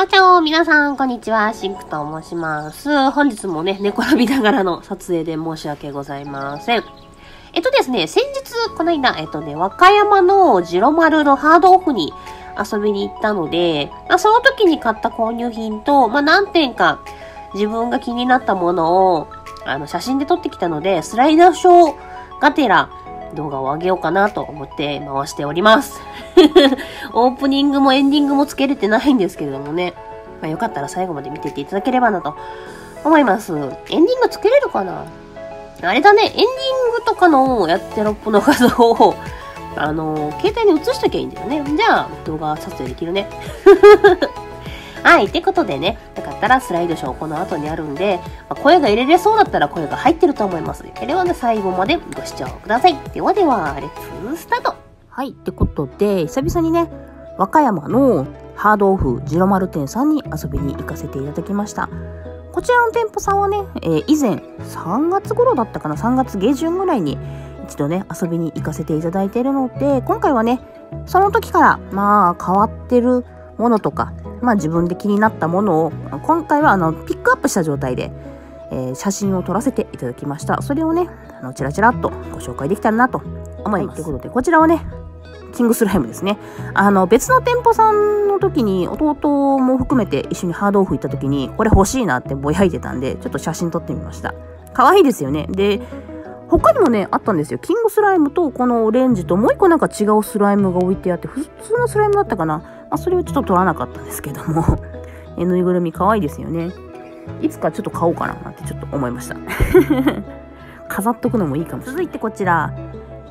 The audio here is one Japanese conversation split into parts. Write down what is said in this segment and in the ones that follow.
ャオチャオ皆さん、こんにちは。シンクと申します。本日もね、寝転びながらの撮影で申し訳ございません。えっとです。ね、先日、この間、えっとね、和歌山のジロマルのハードオフに遊びに行ったので、まあ、その時に買った購入品と、まあ、何点か自分が気になったものを、あの、写真で撮ってきたので、スライダーショーがてら、動画を上げようかなと思って回しております。オープニングもエンディングもつけれてないんですけれどもね。まあ、よかったら最後まで見てっていただければなと思います。エンディングつけれるかな？あれだね、エンディングとかのやってるっぽの画像を、あの、携帯に映しときゃいいんだよね。じゃあ、動画撮影できるね。はい。ってことでね、よかったらスライドショーこの後にあるんで、まあ声が入れれそうだったら声が入ってると思います。よければね、最後までご視聴ください。ではでは、レッツスタートはい。ってことで、久々にね、和歌山のハードオフジロマル店さんに遊びに行かせていただきました。こちらの店舗さんはね、えー以前3月頃だったかな、3月下旬ぐらいに一度ね、遊びに行かせていただいているので、今回はね、その時から、まあ、変わってるものとか、まあ自分で気になったものを、今回はあの、ピックアップした状態で、えー写真を撮らせていただきました。それをね、あの、チラチラっとご紹介できたらなと思います。ということで、こちらはね、キングスライムですね。あの、別の店舗さんの時に、弟も含めて一緒にハードオフ行った時に、これ欲しいなってぼやいてたんで、ちょっと写真撮ってみました。可愛いですよね。で、他にもね、あったんですよ。キングスライムとこのオレンジともう一個なんか違うスライムが置いてあって、普通のスライムだったかな。まあ、それをちょっと撮らなかったんですけども。えぬいぐるみ可愛いですよね。いつかちょっと買おうかななんてちょっと思いました。飾っとくのもいいかも。続いてこちら。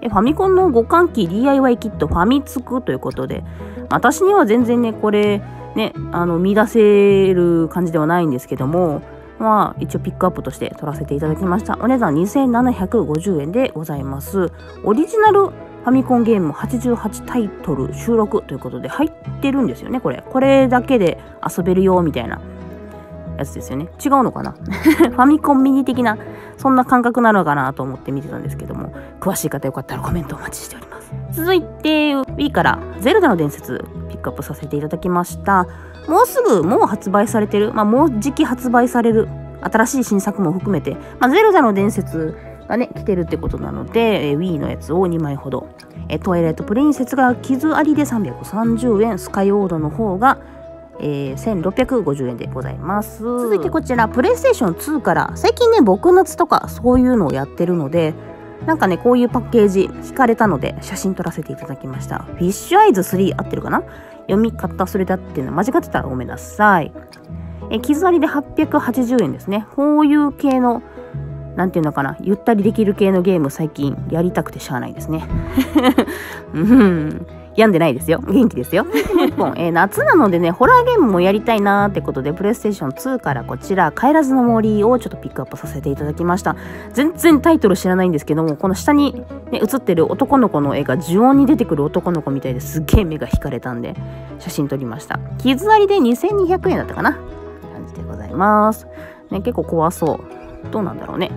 えファミコンの互換機 DIY キットファミツクということで、私には全然ね、これ、ね、あの、見出せる感じではないんですけども、まあ、一応ピックアップとして取らせていただきました。お値段2750円でございます。オリジナルファミコンゲーム88タイトル収録ということで入ってるんですよね、これ。これだけで遊べるよ、みたいなやつですよね。違うのかな？ファミコンミニ的な、そんな感覚なのかなと思って見てたんですけども、詳しい方よかったらコメントお待ちしております。続いて、Wii からゼルダの伝説ピックアップさせていただきました。もうすぐ、もう発売されてる、まあ、もうじき発売される、新しい新作も含めて、まあ、ゼルダの伝説がね、来てるってことなので、えー Wii のやつを2枚ほど。えートイライトプリンセスが傷ありで330円、スカイオードの方が、えー1650円でございます。続いてこちら、プレイステーション2から、最近ね、僕夏とかそういうのをやってるので、なんかね、こういうパッケージ引かれたので、写真撮らせていただきました。フィッシュアイズ3合ってるかな？読み方それだっていうの間違ってたらごめんなさい。え、傷ありで880円ですね。こういう系の、なんていうのかな、ゆったりできる系のゲーム最近やりたくてしゃあないですね。うん。病んでないですよ。元気ですよ。えー夏なのでね、ホラーゲームもやりたいなーってことで、プレイステーション2からこちら、帰らずの森をちょっとピックアップさせていただきました。全然タイトル知らないんですけども、この下に、ね、映ってる男の子の絵が呪音に出てくる男の子みたいですっげえ目が引かれたんで、写真撮りました。傷ありで2200円だったかな？感じでございます。ね、結構怖そう。どうなんだろうね。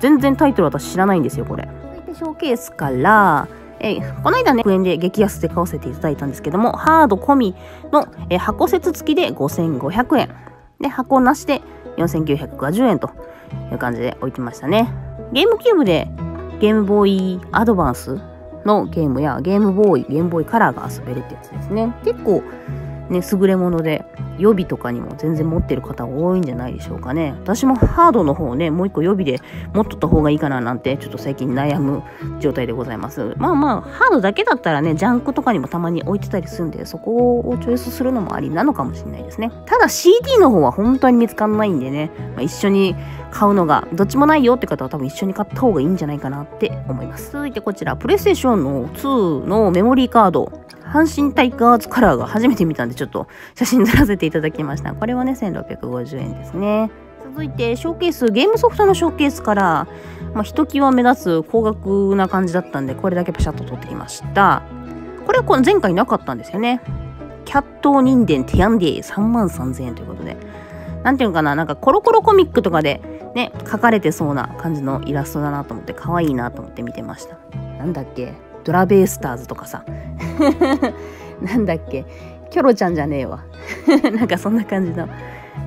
全然タイトル私知らないんですよ、これ。ショーケースから、えーこの間ね、100円で激安で買わせていただいたんですけども、ハード込みの、えー箱節付きで5500円。で、箱なしで4950円という感じで置いてましたね。ゲームキューブでゲームボーイアドバンスのゲームやゲームボーイ、ゲームボーイカラーが遊べるってやつですね。結構ね、優れもので、予備とかにも全然持ってる方多いんじゃないでしょうかね。私もハードの方をね、もう一個予備で持っとった方がいいかななんて、ちょっと最近悩む状態でございます。まあまあ、ハードだけだったらね、ジャンクとかにもたまに置いてたりするんで、そこをチョイスするのもありなのかもしれないですね。ただ CD の方は本当に見つかんないんでね、まあ、一緒に買うのが、どっちもないよって方は多分一緒に買った方がいいんじゃないかなって思います。続いてこちら、プレイステーションの2のメモリーカード。阪神タイガーズカラーが初めて見たんで、ちょっと写真撮らせていただきました。これはね、1650円ですね。続いて、ショーケース、ゲームソフトのショーケースから、まあ、ひときわ目立つ高額な感じだったんで、これだけパシャッと撮ってきました。これはこの前回なかったんですよね。キャット人間ティアンディ3万3000円ということで。なんていうのかな、なんかコロコロコミックとかでね、描かれてそうな感じのイラストだなと思って、可愛いなと思って見てました。なんだっけドラベイスターズとかさ。なんだっけ？キョロちゃんじゃねえわ。なんかそんな感じの。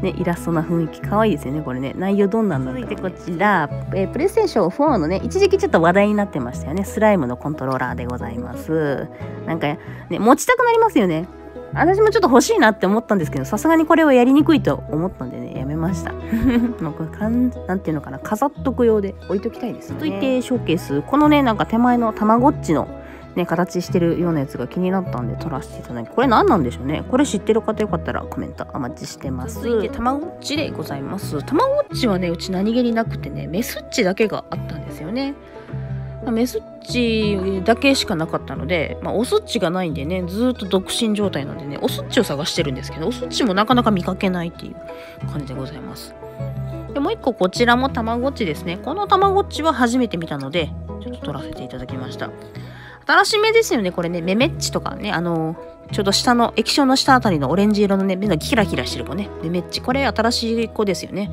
ね、イラストな雰囲気可愛いですよねこれね。内容どんなんだろう、ね、続いてこちら、えー、プレイステーション4のね一時期ちょっと話題になってましたよね。スライムのコントローラーでございます。なんかね持ちたくなりますよね。私もちょっと欲しいなって思ったんですけどさすがにこれはやりにくいと思ったんでねやめました。なんかかんなんていうのかな飾っとく用で置いときたいですね。続いてショーケース。このねなんか手前のたまごっちのね、形してるようなやつが気になったんで撮らせていただきこれ何なんでしょうね？これ知ってる方よかったらコメントお待ちしてます続いてたまごっちでございますたまごっちはねうち何気になくてねメスッチだけがあったんですよねメスッチだけしかなかったので、まあ、オスッチがないんでね、ずっと独身状態なんでね、オスッチを探してるんですけど、オスッチもなかなか見かけないっていう感じでございます。でもう一個こちらもたまごっちですね。このたまごっちは初めて見たので、ちょっと撮らせていただきました。新しめですよね、これね。メメッチとかね、あの、ちょうど下の、液晶の下あたりのオレンジ色のね、目のキラキラしてる子ね。メメッチ。これ新しい子ですよね。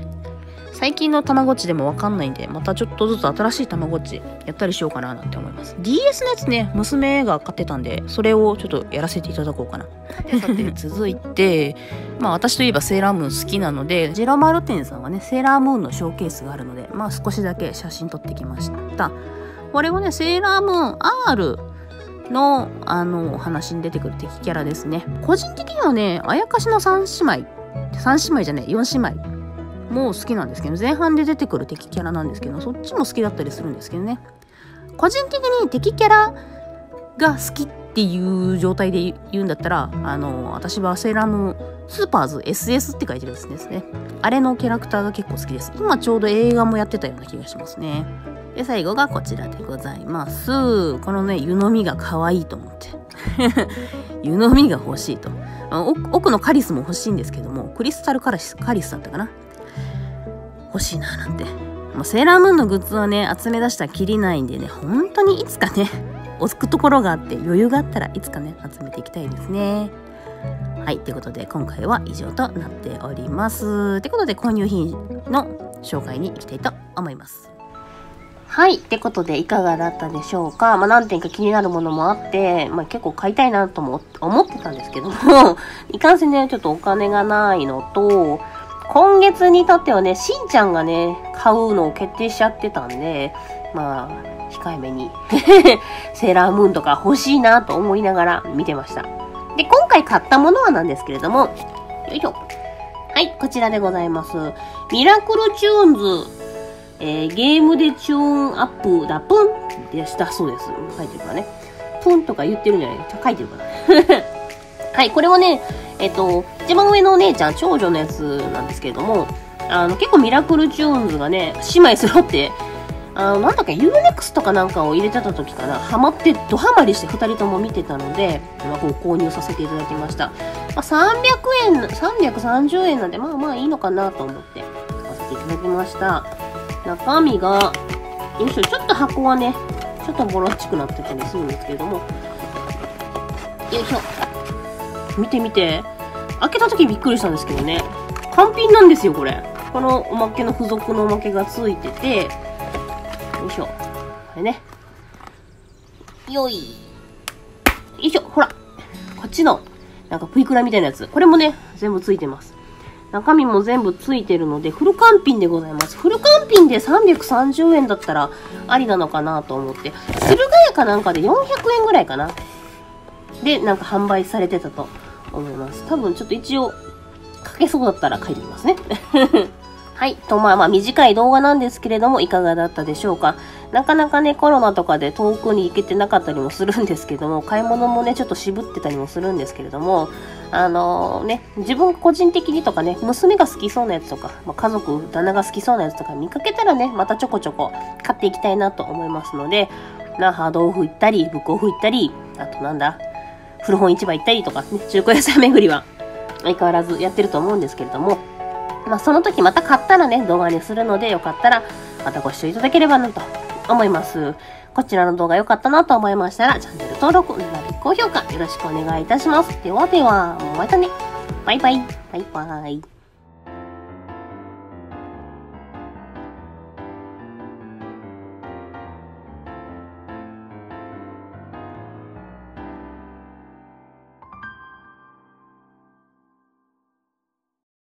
最近のたまごっちでもわかんないんで、またちょっとずつ新しいたまごっちやったりしようかななんて思います。DS のやつね、娘が買ってたんで、それをちょっとやらせていただこうかな。さて、続いて、まあ私といえばセーラームーン好きなので、ジェロマルテンさんはね、セーラームーンのショーケースがあるので、まあ少しだけ写真撮ってきました。これはね、セーラームーン R の、あの、話に出てくる敵キャラですね。個人的にはね、あやかしの3姉妹、3姉妹じゃない、4姉妹も好きなんですけど、前半で出てくる敵キャラなんですけど、そっちも好きだったりするんですけどね。個人的に敵キャラが好きっていう状態で言うんだったら、あの、私はセーラームーンスーパーズ SS って書いてるやつですね。あれのキャラクターが結構好きです。今ちょうど映画もやってたような気がしますね。で、最後がこちらでございます。このね、湯飲みが可愛いと思って。湯飲みが欲しいと。奥のカリスも欲しいんですけども、クリスタルカリスカリスだったかな欲しいななんて。もうセーラームーンのグッズはね、集め出したらきりないんでね、本当にいつかね、押くところがあって余裕があったらいつかね、集めていきたいですね。はい、ということで今回は以上となっております。ということで購入品の紹介に行きたいと思います。はい。ってことで、いかがだったでしょうかまあ、何点か気になるものもあって、まあ、結構買いたいなとも思ってたんですけども、いかんせんね、ちょっとお金がないのと、今月に至ってはね、しんちゃんがね、買うのを決定しちゃってたんで、まあ、控えめに セーラームーンとか欲しいなと思いながら見てました。で、今回買ったものはなんですけれども、よいしょ。はい、こちらでございます。ミラクルチューンズえー、ゲームでチューンアップだ、プンってしたそうです。書いてるからね。プンとか言ってるんじゃないか書いてるかな。はい、これはね、えっ、と、一番上のお姉ちゃん、長女のやつなんですけれども、あの、結構ミラクルチューンズがね、姉妹揃って、あの、なんだっけ、 U-NEXT とかなんかを入れてた時かな、ハマって、ドハマりして二人とも見てたので、まあ、ご購入させていただきました。まあ、300円、330円なんで、まあまあいいのかなと思って、買わせていただきました。中身が、よいしょ、ちょっと箱はね、ちょっとボロっちくなってたりするんですけれども、よいしょ。見て見て。開けた時びっくりしたんですけどね。単品なんですよ、これ。このおまけの付属のおまけがついてて、よいしょ。これね。よい。よいしょ、ほら。こっちの、なんかプイクラみたいなやつ。これもね、全部ついてます。中身も全部ついてるので、フル完品でございます。フル完品で330円だったらありなのかなと思って、駿河屋かなんかで400円ぐらいかな。で、なんか販売されてたと思います。多分ちょっと一応、書けそうだったら書いてきますね。はい。と、まあまあ短い動画なんですけれども、いかがだったでしょうか。なかなかね、コロナとかで遠くに行けてなかったりもするんですけども、買い物もね、ちょっと渋ってたりもするんですけれども、あの、ね、自分個人的にとかね、娘が好きそうなやつとか、まあ、家族、旦那が好きそうなやつとか見かけたらね、またちょこちょこ買っていきたいなと思いますので、な、ハードオフ行ったり、ブックオフ行ったり、あとなんだ、古本市場行ったりとか、ね、中古屋さん巡りは相変わらずやってると思うんですけれども、まあ、その時また買ったらね、動画にするので、よかったら、またご視聴いただければなと思います。こちらの動画良かったなと思いましたら、チャンネル登録お願いします、高評価よろしくお願いいたします。ではでは、またね。バイバイ。バイバイ。